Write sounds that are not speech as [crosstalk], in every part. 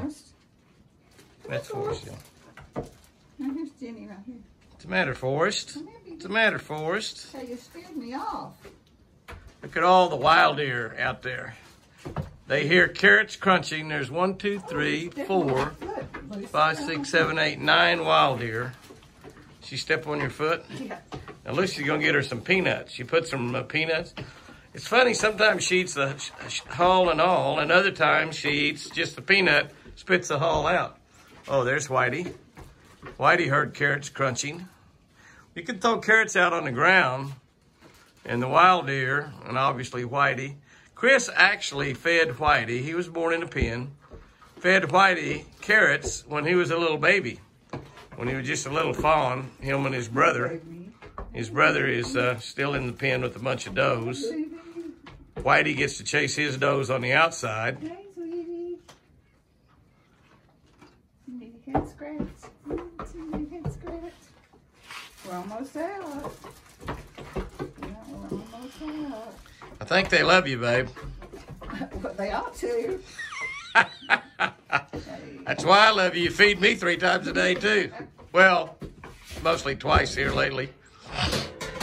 Jenny. That's Forrest. yeah. Now here's Jenny right here. What's the matter, Forrest? Come here, baby. What's the matter, Forrest? Say you scared me off. Look at all the wild deer out there. They hear carrots crunching. There's one, two, three, four, five, six, seven, eight, nine wild deer. She step on your foot. [laughs] Yeah. Now Lucy's gonna get her some peanuts. She put some uh, peanuts. It's funny. Sometimes she eats the hull and all, and other times she eats just the peanut, spits the hull out. Oh, there's Whitey. Whitey heard carrots crunching. You can throw carrots out on the ground, and the wild deer, and obviously Whitey. Chris actually fed Whitey. He was born in a pen. Fed Whitey carrots when he was a little baby. When he was just a little fawn, him and his brother. His brother is uh, still in the pen with a bunch of does. Whitey gets to chase his does on the outside. Hey, sweetie. You need a head scratch. Mm, you need a head scratch. We're almost out. Yeah, we're almost out. I think they love you, babe. [laughs] But they ought to. [laughs] That's why I love you. You feed me three times a day, too. Well, mostly twice here lately.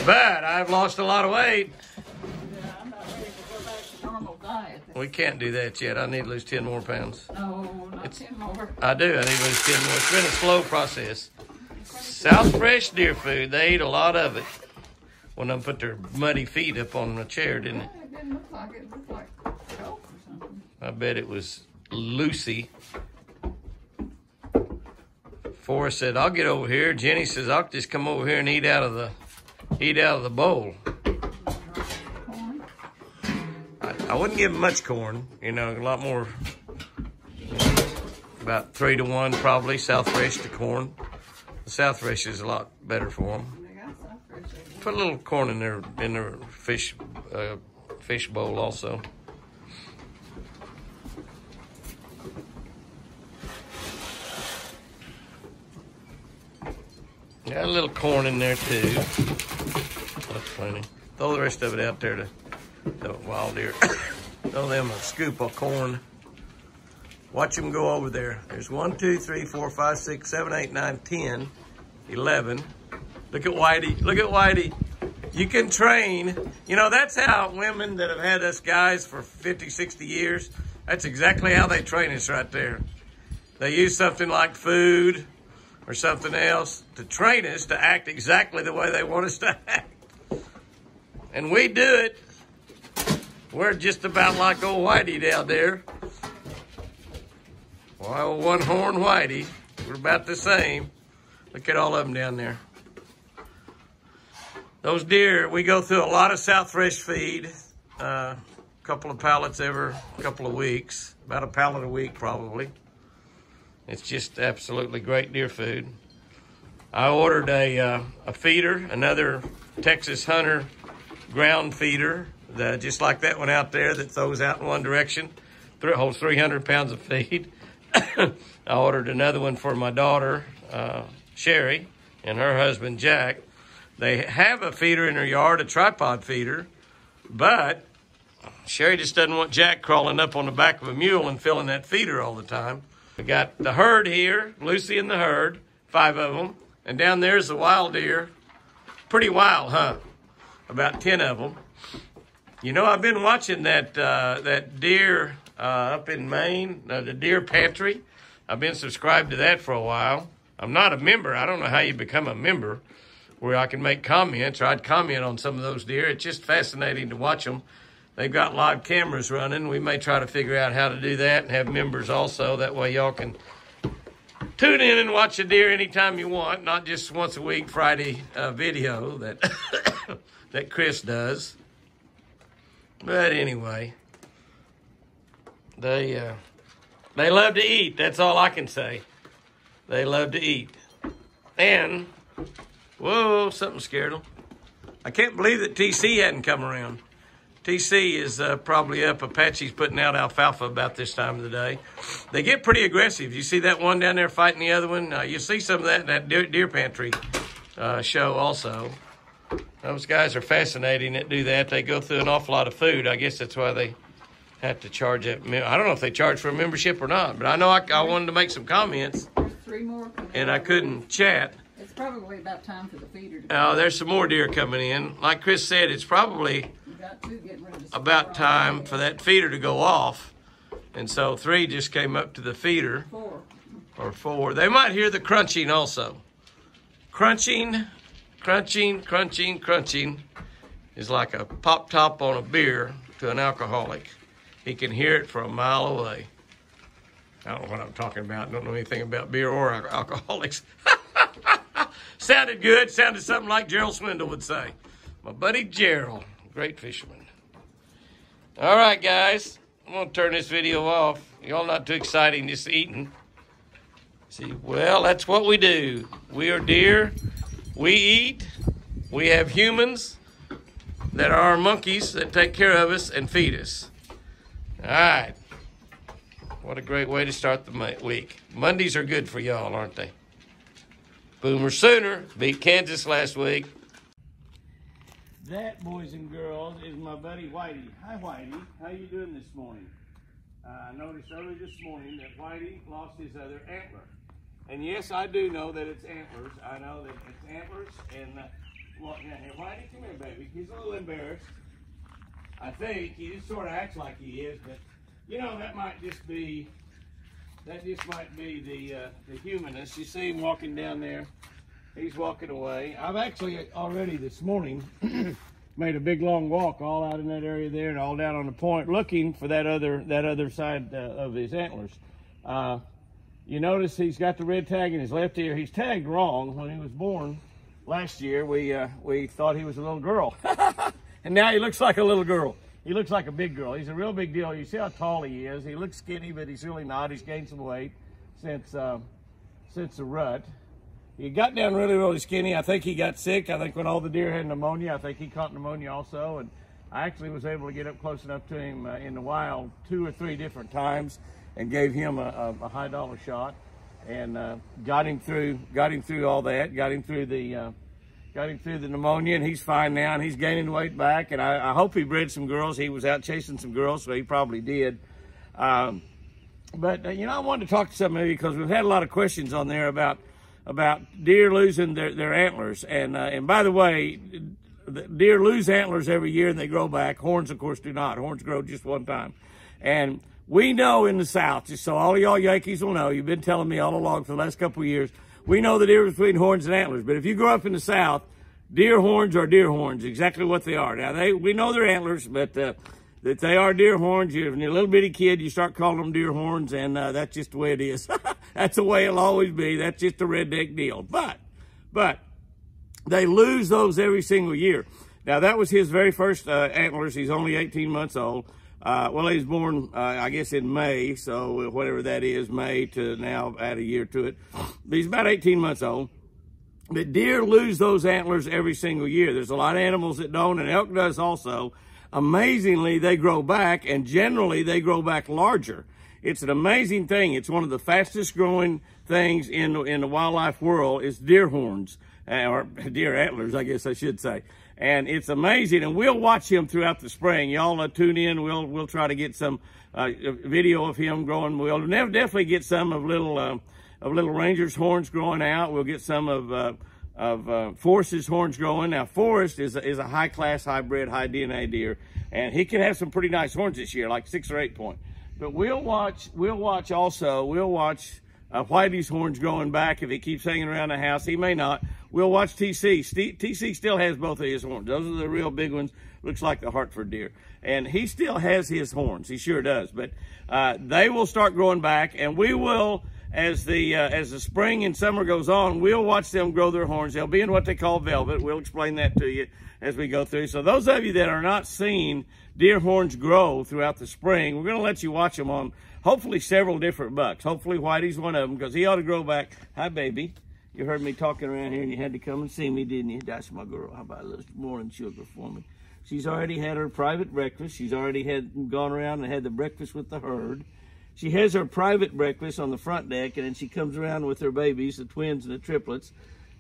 But I've lost a lot of weight. Yeah, I'm not ready to go back to normal diet. We can't do that yet. I need to lose 10 more pounds. No, not ten more. I do. I need to lose 10 more. It's been a slow process. South Fresh deer food, they eat a lot of it. One of them put their muddy feet up on the chair, didn't it? It didn't look like it. It looked like or something. I bet it was Lucy. Forrest said, I'll get over here. Jenny says, I'll just come over here and eat out of the eat out of the bowl. Corn. I, I wouldn't give them much corn, you know, a lot more about three to one probably, South Fresh to corn. The South Fresh is a lot better for them. They got some fresh eggs. Put a little corn in their in their fish uh, fish bowl also. Got a little corn in there too. That's plenty. Throw the rest of it out there to the wild deer. [coughs] Throw them a scoop of corn. Watch them go over there. There's one, two, three, four, five, six, seven, eight, nine, ten, eleven. Look at Whitey. Look at Whitey. You can train. You know, that's how women that have had us guys for 50, 60 years, that's exactly how they train us right there. They use something like food or something else to train us to act exactly the way they want us to [laughs] act. And we do it. We're just about like old Whitey down there. Well, one horn Whitey. We're about the same. Look at all of them down there. Those deer, we go through a lot of South Fresh feed, a uh, couple of pallets every couple of weeks, about a pallet a week probably. It's just absolutely great deer food. I ordered a, uh, a feeder, another Texas Hunter ground feeder, the, just like that one out there that throws out in one direction. Holds 300 pounds of feed. [coughs] I ordered another one for my daughter, uh, Sherry, and her husband, Jack. They have a feeder in her yard, a tripod feeder, but Sherry just doesn't want Jack crawling up on the back of a mule and filling that feeder all the time. We got the herd here, Lucy and the herd, five of them, and down there's the wild deer. Pretty wild, huh? About ten of them. You know, I've been watching that uh, that deer uh, up in Maine, uh, the Deer Pantry. I've been subscribed to that for a while. I'm not a member. I don't know how you become a member where I can make comments or I'd comment on some of those deer. It's just fascinating to watch them. They've got live cameras running. We may try to figure out how to do that and have members also. That way y'all can tune in and watch a deer anytime you want, not just once a week Friday uh, video that [coughs] that Chris does. But anyway, they uh, they love to eat. That's all I can say. They love to eat. And whoa, something scared them. I can't believe that TC hadn't come around. TC is uh, probably up. Apache's putting out alfalfa about this time of the day. They get pretty aggressive. You see that one down there fighting the other one? Uh, you see some of that in that deer, deer pantry uh, show also. Those guys are fascinating that do that. They go through an awful lot of food. I guess that's why they have to charge that. I don't know if they charge for a membership or not, but I know I, I wanted to make some comments three more. and I couldn't chat. It's probably about time for the feeder to. Oh, now there's some more deer coming in. Like Chris said, it's probably You got two getting ready to. about time for that feeder to go off. And so three just came up to the feeder, Four. or four. They might hear the crunching also. Crunching, crunching, crunching, crunching is like a pop top on a beer to an alcoholic. He can hear it from a mile away. I don't know what I'm talking about. Don't know anything about beer or alcoholics. [laughs] Sounded good. Sounded something like Gerald Swindle would say. My buddy Gerald, great fisherman. All right, guys. I'm gonna turn this video off. Y'all not too exciting, just eating. See, well, that's what we do. We are deer. We eat. We have humans that are our monkeys that take care of us and feed us. All right. What a great way to start the week. Mondays are good for y'all, aren't they? Boomer Sooner beat Kansas last week. That, boys and girls, is my buddy Whitey. Hi, Whitey. How you doing this morning? I noticed early this morning that Whitey lost his other antler. And yes, I do know that it's antlers. I know that it's antlers. And uh, well, Whitey, come here, baby. He's a little embarrassed. I think he just sort of acts like he is, but you know that might just be that just might be the uh, the humanness. You see him walking down there. He's walking away. I've actually already this morning [clears throat] made a big long walk all out in that area there and all down on the point, looking for that other that other side uh, of his antlers. Uh, you notice he's got the red tag in his left ear. He's tagged wrong when he was born last year. We uh, we thought he was a little girl, [laughs] and now he looks like a little girl. He looks like a big girl. He's a real big deal. You see how tall he is. He looks skinny, but he's really not. He's gained some weight since uh, since the rut. He got down really, really skinny. I think he got sick. I think when all the deer had pneumonia, I think he caught pneumonia also. And I actually was able to get up close enough to him uh, in the wild two or three different times and gave him a, a, a high dollar shot and uh, got him through, got him through all that, got him through the, uh, got him through the pneumonia, and he's fine now, and he's gaining weight back. And I, I hope he bred some girls. He was out chasing some girls, so he probably did. Um, but uh, you know, I wanted to talk to some somebody because we've had a lot of questions on there about about deer losing their, their antlers. And uh, and by the way, the deer lose antlers every year and they grow back. Horns, of course, do not. Horns grow just one time. And we know in the South, just so all y'all Yankees will know, you've been telling me all along for the last couple of years, we know the difference between horns and antlers. But if you grow up in the South, deer horns are deer horns, exactly what they are. Now, they we know they're antlers, but uh, that they are deer horns. You're a little bitty kid, you start calling them deer horns, and uh, that's just the way it is. [laughs] that's the way it'll always be. That's just a redneck deal. But, but they lose those every single year. Now that was his very first uh, antlers. He's only 18 months old. Uh, well, he was born, uh, I guess, in May, so whatever that is, May to now add a year to it. But he's about 18 months old. But deer lose those antlers every single year. There's a lot of animals that don't, and elk does also. Amazingly, they grow back, and generally they grow back larger. It's an amazing thing. It's one of the fastest growing things in in the wildlife world. Is deer horns uh, or deer antlers, I guess I should say. And it's amazing. And we'll watch him throughout the spring. Y'all uh, tune in. We'll we'll try to get some uh, video of him growing. We'll never definitely get some of little uh, of little Ranger's horns growing out. We'll get some of uh, of uh, Forrest's horns growing. Now Forrest is a, is a high class, hybrid, high DNA deer, and he can have some pretty nice horns this year, like six or eight point. But we'll watch. We'll watch also. We'll watch uh, Whitey's horns growing back if he keeps hanging around the house. He may not. We'll watch TC. TC still has both of his horns. Those are the real big ones. Looks like the Hartford deer, and he still has his horns. He sure does. But uh, they will start growing back, and we will as the uh, as the spring and summer goes on, we'll watch them grow their horns. They'll be in what they call velvet. We'll explain that to you as we go through. So those of you that are not seeing deer horns grow throughout the spring, we're going to let you watch them on hopefully several different bucks. Hopefully Whitey's one of them because he ought to grow back. Hi, baby. You heard me talking around here and you had to come and see me, didn't you? That's my girl. How about a little morning sugar for me? She's already had her private breakfast. She's already had gone around and had the breakfast with the herd. She has her private breakfast on the front deck, and then she comes around with her babies, the twins and the triplets,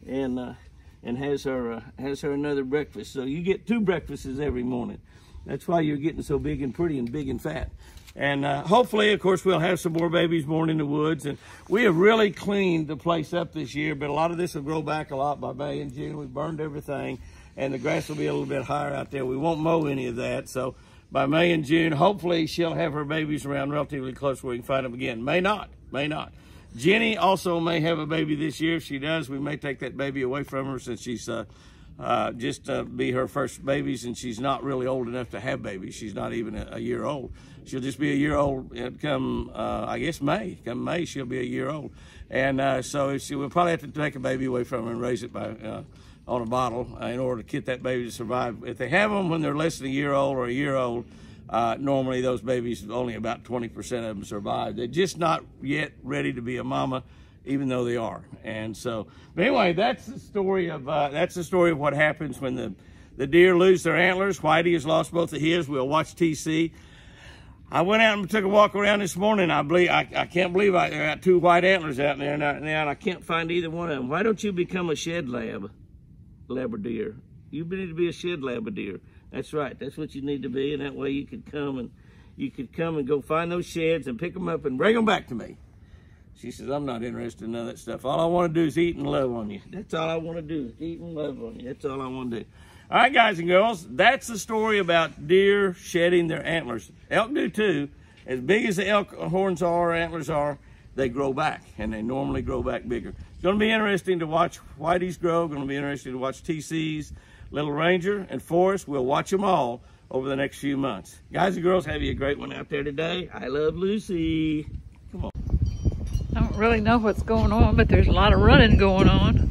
and uh, and has her uh, has her another breakfast. So you get two breakfasts every morning. That's why you're getting so big and pretty and big and fat. And uh, hopefully, of course, we'll have some more babies born in the woods. And we have really cleaned the place up this year, but a lot of this will grow back a lot by May and June. We burned everything, and the grass will be a little bit higher out there. We won't mow any of that. So by May and June, hopefully, she'll have her babies around relatively close where we can find them again. May not, may not. Jenny also may have a baby this year. If she does, we may take that baby away from her since she's uh, uh, just uh, be her first babies, and she's not really old enough to have babies. She's not even a, a year old. She'll just be a year old come, uh, I guess, May. Come May, she'll be a year old. And uh, so she will probably have to take a baby away from her and raise it by uh, on a bottle uh, in order to get that baby to survive. If they have them when they're less than a year old or a year old, uh, normally those babies, only about 20% of them survive. They're just not yet ready to be a mama, even though they are. And so, but anyway, that's the story of, uh, that's the story of what happens when the, the deer lose their antlers. Whitey has lost both of his. We'll watch TC. I went out and took a walk around this morning. I believe I, I can't believe I got two white antlers out there now, and I can't find either one of them. Why don't you become a shed lab, labradeer? You need to be a shed labradeer. That's right. That's what you need to be, and that way you could come and you could come and go find those sheds and pick them up and bring them back to me. She says, I'm not interested in of that stuff. All I want to do is eat and love on you. That's all I want to do, eat and love on you. That's all I want to do. All right, guys and girls, that's the story about deer shedding their antlers. Elk do too. As big as the elk horns are, antlers are, they grow back, and they normally grow back bigger. It's going to be interesting to watch Whiteys grow. Going to be interesting to watch TCs. Little Ranger, and Forrest. We'll watch them all over the next few months. Guys and girls, have you a great one out there today. I love Lucy. I don't really know what's going on, but there's a lot of running going on.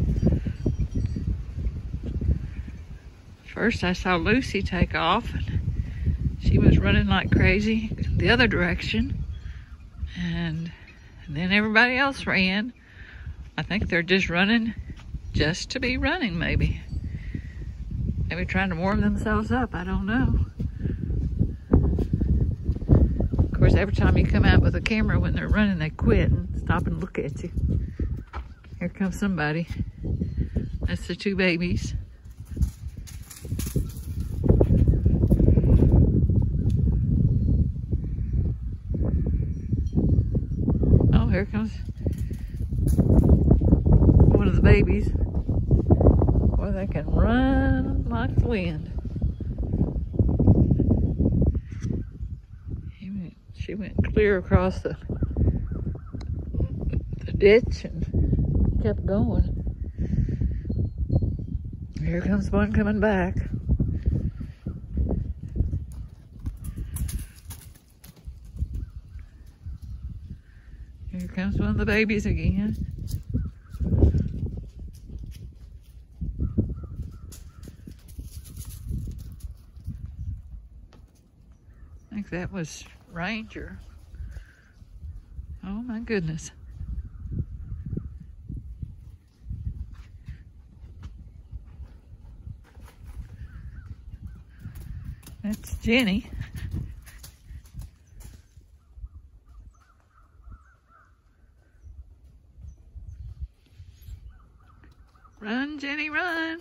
First, I saw Lucy take off. She was running like crazy the other direction. And then everybody else ran. I think they're just running just to be running, maybe. Maybe trying to warm themselves up. I don't know. Of course, every time you come out with a camera when they're running, they quit and stop and look at you. Here comes somebody. That's the two babies. Oh, here comes one of the babies. Boy, they can run like the wind. She went clear across the, the ditch and kept going. Here comes one coming back. Here comes one of the babies again. I think that was Ranger. Oh my goodness. Jenny. Run, Jenny, run.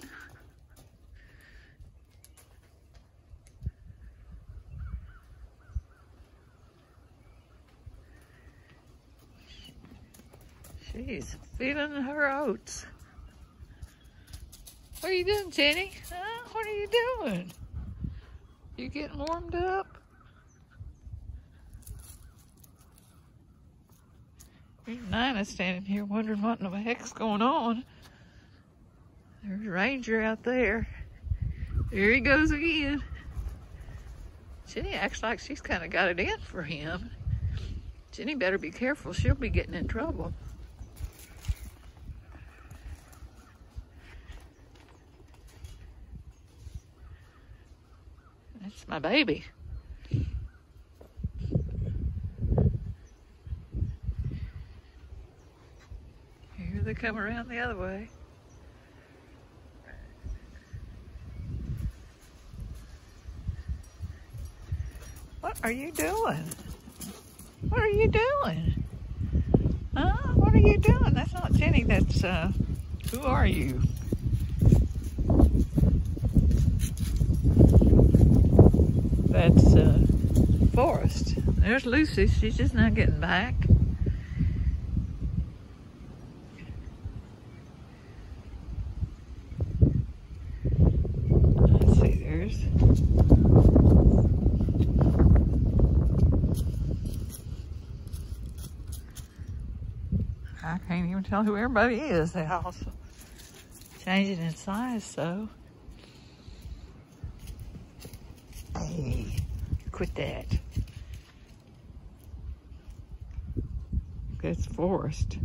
She's feeling her oats. What are you doing, Jenny? Huh? What are you doing? You getting warmed up? Here's Nina standing here wondering what in the heck's going on. There's Ranger out there. There he goes again. Jenny acts like she's kind of got it in for him. Jenny better be careful. She'll be getting in trouble. That's my baby. Here they come around the other way. What are you doing? What are you doing? Huh? What are you doing? That's not Jenny, that's, uh, who are you? That's uh, Forrest. There's Lucy. She's just not getting back. Let's see, there's I can't even tell who everybody is. They all changing in size, so. Hey, quit that. That's Forrest.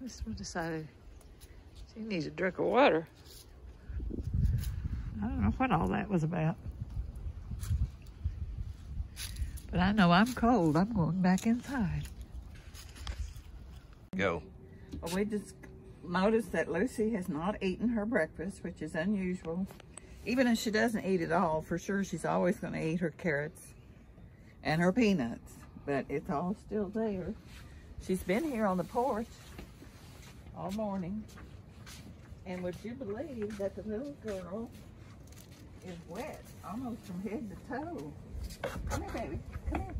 This one decided she needs a drink of water. Know what all that was about. But I know I'm cold. I'm going back inside. Go. Well, we just noticed that Lucy has not eaten her breakfast, which is unusual. Even if she doesn't eat it all, for sure she's always going to eat her carrots and her peanuts. But it's all still there. She's been here on the porch all morning. And would you believe that the little girl is wet almost from head to toe? Come here, baby. Come here.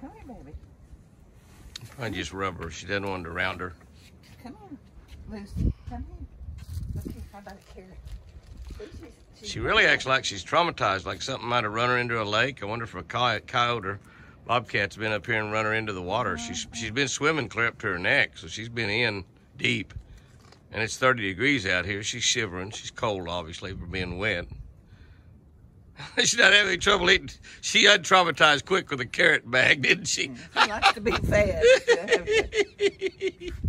Come here, baby. I just rub her. She doesn't want to round her. Come here, Lucy. Come here. Let's see. How about a carrot? See, she's- she's She really acts like she's traumatized, like something might have run her into a lake. I wonder if a coy- coyote or bobcat's been up here and run her into the water. She's mm-hmm. she's been swimming clear up to her neck, so she's been in deep. And it's 30 degrees out here. She's shivering. She's cold, obviously, for being wet. [laughs] She's not having any trouble eating. She untraumatized quick with a carrot bag, didn't she? She likes to be fed. [laughs]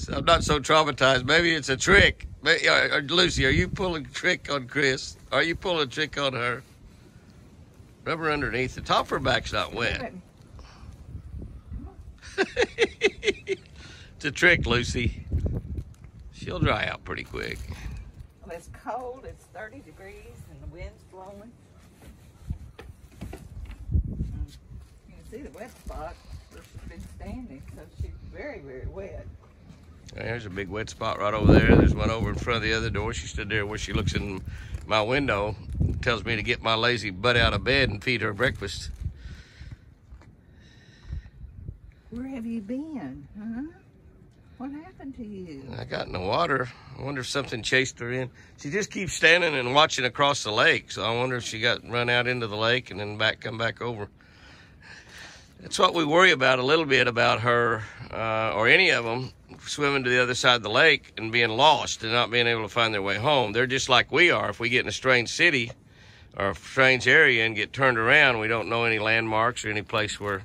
So I'm not so traumatized. Maybe it's a trick. May- uh, uh, Lucy, are you pulling a trick on Chris? Are you pulling a trick on her? Rubber underneath. The top of her back's not wet. it's a trick, Lucy. She'll dry out pretty quick. Well, it's cold. It's 30 degrees and the wind's blowing. Mm. You can see the wet spot where she's been standing, so she's very, very wet. There's a big wet spot right over there. There's one over in front of the other door. She stood there where she looks in my window, tells me to get my lazy butt out of bed and feed her breakfast. Where have you been, huh? What happened to you? I got in the water. I wonder if something chased her in. She just keeps standing and watching across the lake. So I wonder if she got run out into the lake and then back come back over. That's what we worry about a little bit about her uh, or any of them swimming to the other side of the lake and being lost and not being able to find their way home. They're just like we are. If we get in a strange city or a strange area and get turned around, we don't know any landmarks or any place where.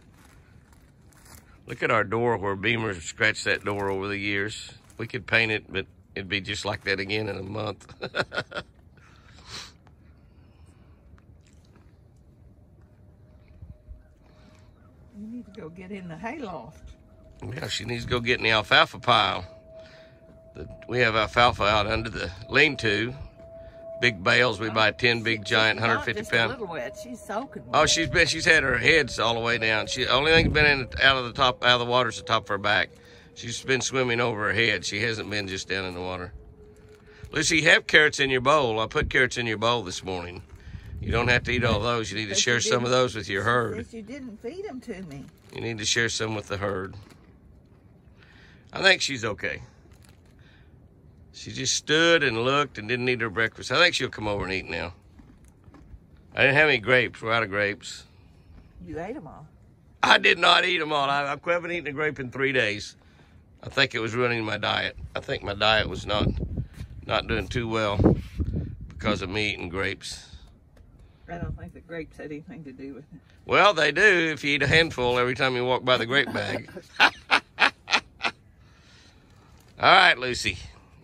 Look at our door where Beamer scratched that door over the years. We could paint it, but it'd be just like that again in a month. [laughs] You need to go get in the hayloft. yeah, she needs to go get in the alfalfa pile. The, we have alfalfa out under the lean-to. Big bales. We buy 10 big, giant, She's not 150 just pound. a little wet. She's soaking oh, wet. Oh, she's been. She's had her heads all the way down. She only thing been in out of the top out of the water's the top of her back. She's been swimming over her head. She hasn't been just down in the water. Lucy, you have carrots in your bowl. I put carrots in your bowl this morning. You don't have to eat all those. You need to share some of those with your herd. You didn't feed them to me. You need to share some with the herd. I think she's okay. She just stood and looked and didn't eat her breakfast. I think she'll come over and eat now. I didn't have any grapes. We're out of grapes. You ate them all. I did not eat them all. I, I haven't eaten a grape in three days. I think it was ruining my diet. I think my diet was not not doing too well because of me eating grapes. I don't think the grapes had anything to do with it. Well, they do if you eat a handful every time you walk by the grape bag. [laughs] All right, Lucy.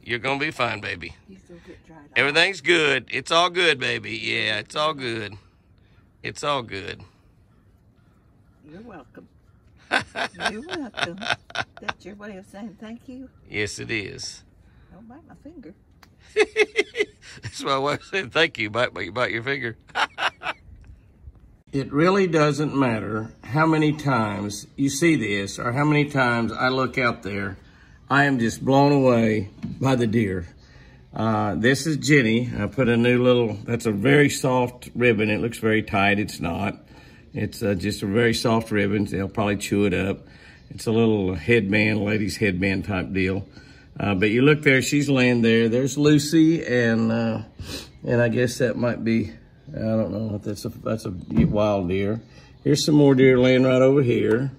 You're going to be fine, baby. You still get dried out. Everything's good. It's all good, baby. Yeah, it's all good. It's all good. You're welcome. You're welcome. That's your way of saying thank you. Yes, it is. Don't bite my finger. [laughs] That's my wife said, thank you, bite, bite, bite your finger. [laughs] it really doesn't matter how many times you see this or how many times I look out there. I am just blown away by the deer. Uh, this is Jenny. I put a new little, that's a very soft ribbon. It looks very tight. It's not. It's uh, just a very soft ribbon. They'll probably chew it up. It's a little headband, ladies headband type deal. Uh, but you look there, she's laying there. There's Lucy, and uh, and I guess that might be, I don't know that's a, that's a wild deer. Here's some more deer laying right over here.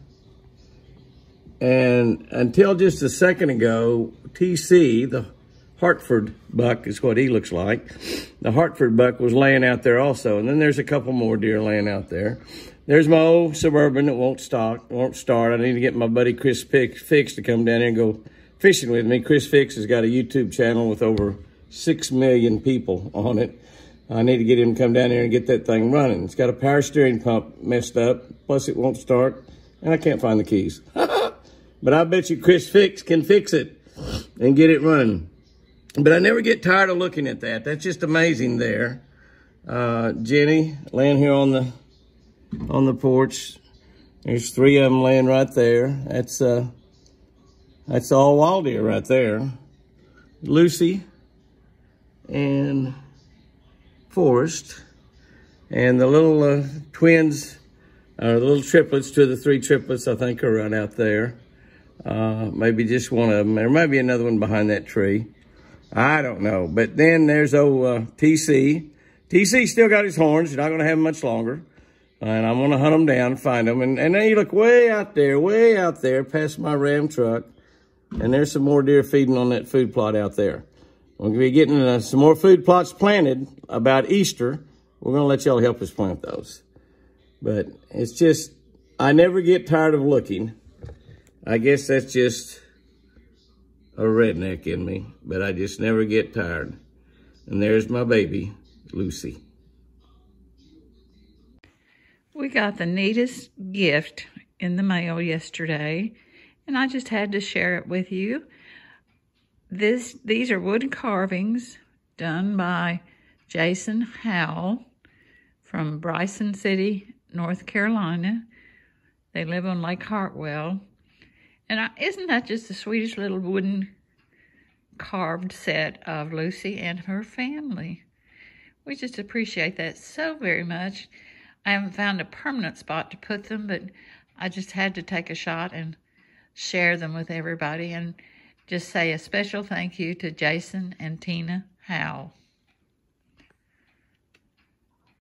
And until just a second ago, TC, the Hartford buck is what he looks like. The Hartford buck was laying out there also. And then there's a couple more deer laying out there. There's my old Suburban that won't stop, won't start. I need to get my buddy Chris Fix to come down here and go fishing with me. Chris Fix has got a YouTube channel with over 6 million people on it. I need to get him to come down here and get that thing running. It's got a power steering pump messed up, plus it won't start, and I can't find the keys. [laughs] but I bet you Chris Fix can fix it and get it running. But I never get tired of looking at that. That's just amazing there. Uh, Jenny laying here on the on the porch. There's three of them laying right there. That's uh, that's all wild deer right there. Lucy and Forrest and the little uh, twins, uh, the little triplets, two of the three triplets, I think, are right out there. Uh, maybe just one of them. There might be another one behind that tree. I don't know. But then there's old uh, TC. TC still got his horns. You're not going to have much longer. And I'm going to hunt them down and find them. And, and then you look way out there, way out there past my Ram truck. And there's some more deer feeding on that food plot out there. We're going to be getting uh, some more food plots planted about Easter. We're going to let y'all help us plant those. But it's just, I never get tired of looking. I guess that's just a redneck in me, but I just never get tired. And there's my baby, Lucy. We got the neatest gift in the mail yesterday, and I just had to share it with you. This These are wood carvings done by Jason Howell from Bryson City, North Carolina. They live on Lake Hartwell. And I, isn't that just the sweetest little wooden carved set of Lucy and her family? We just appreciate that so very much. I haven't found a permanent spot to put them, but I just had to take a shot and share them with everybody and just say a special thank you to Jason and Tina Howell.